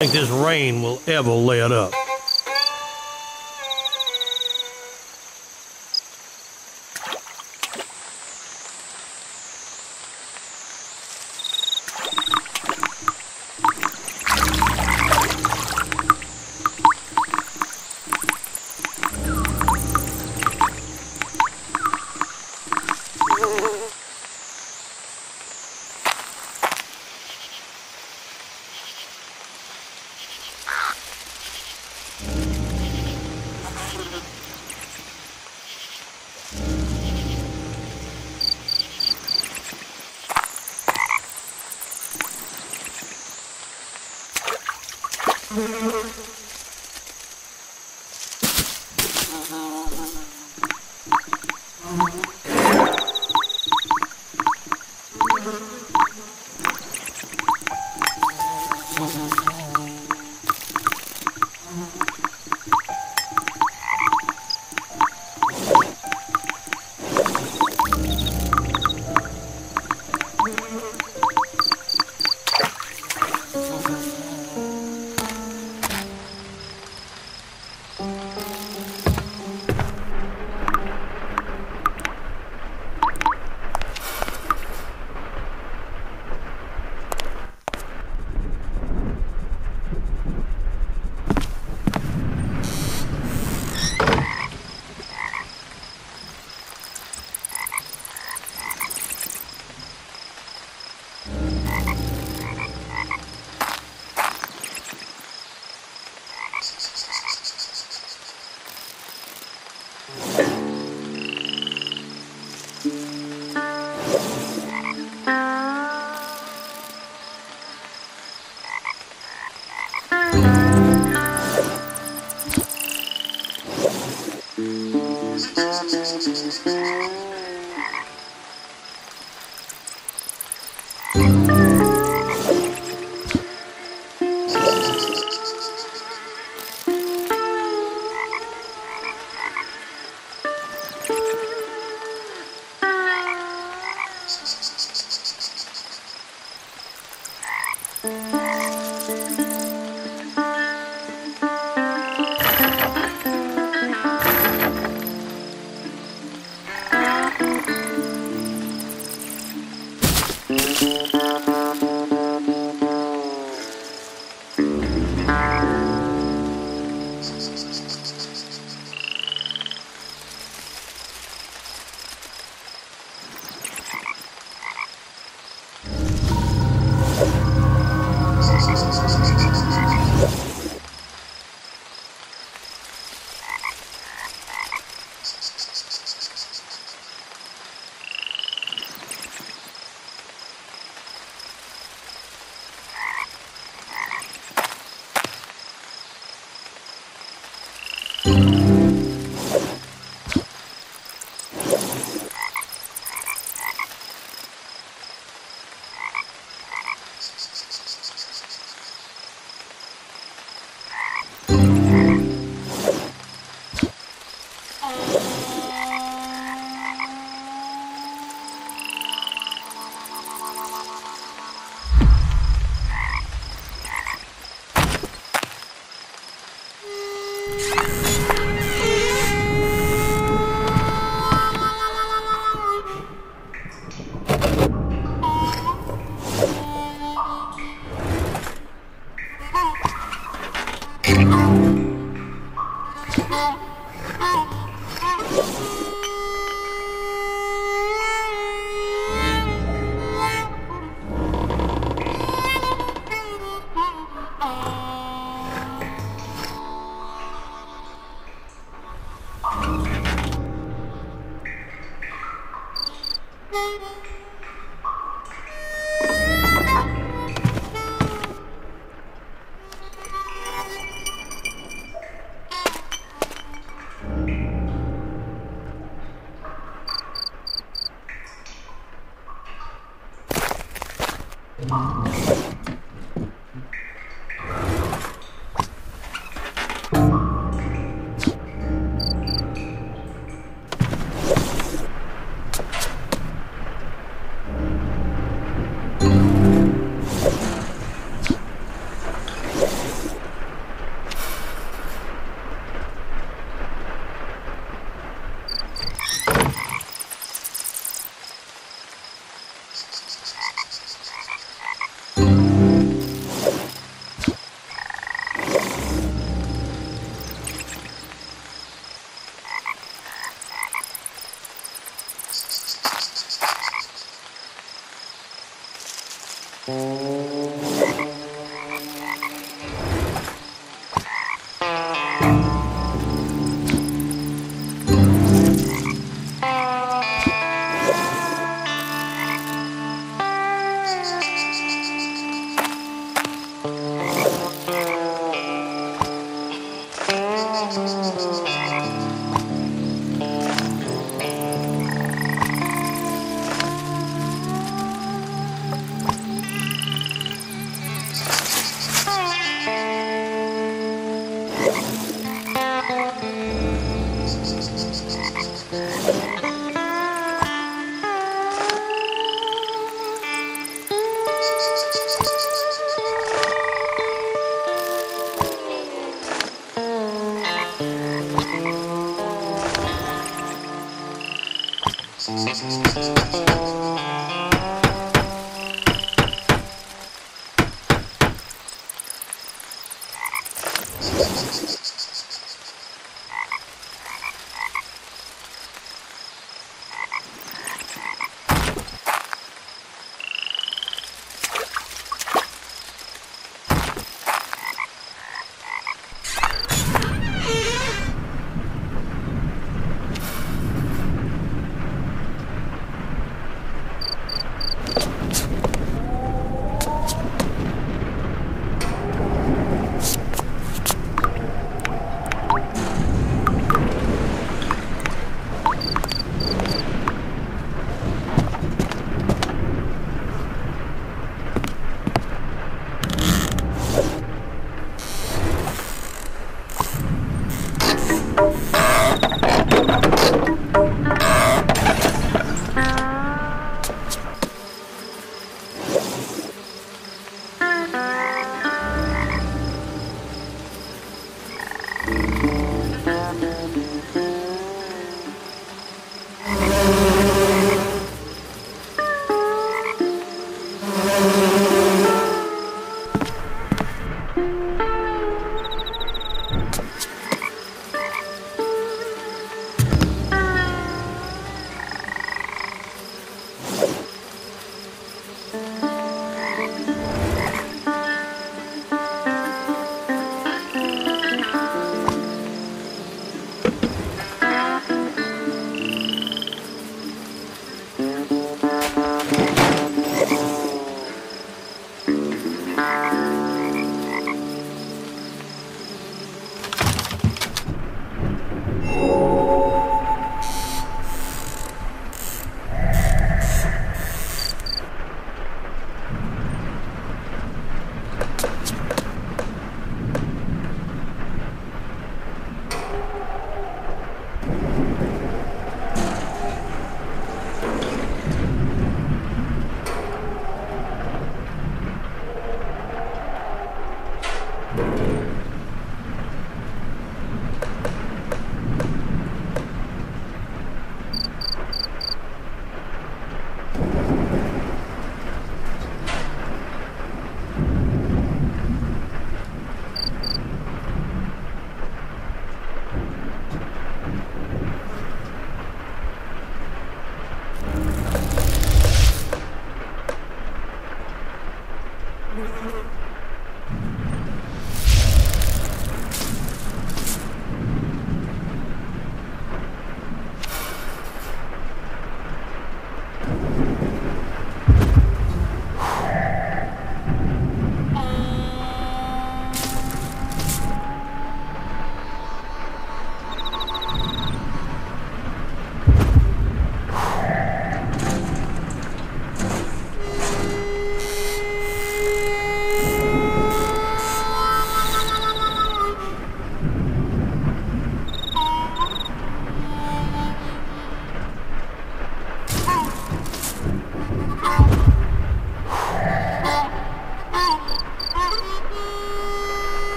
think this rain will ever let up.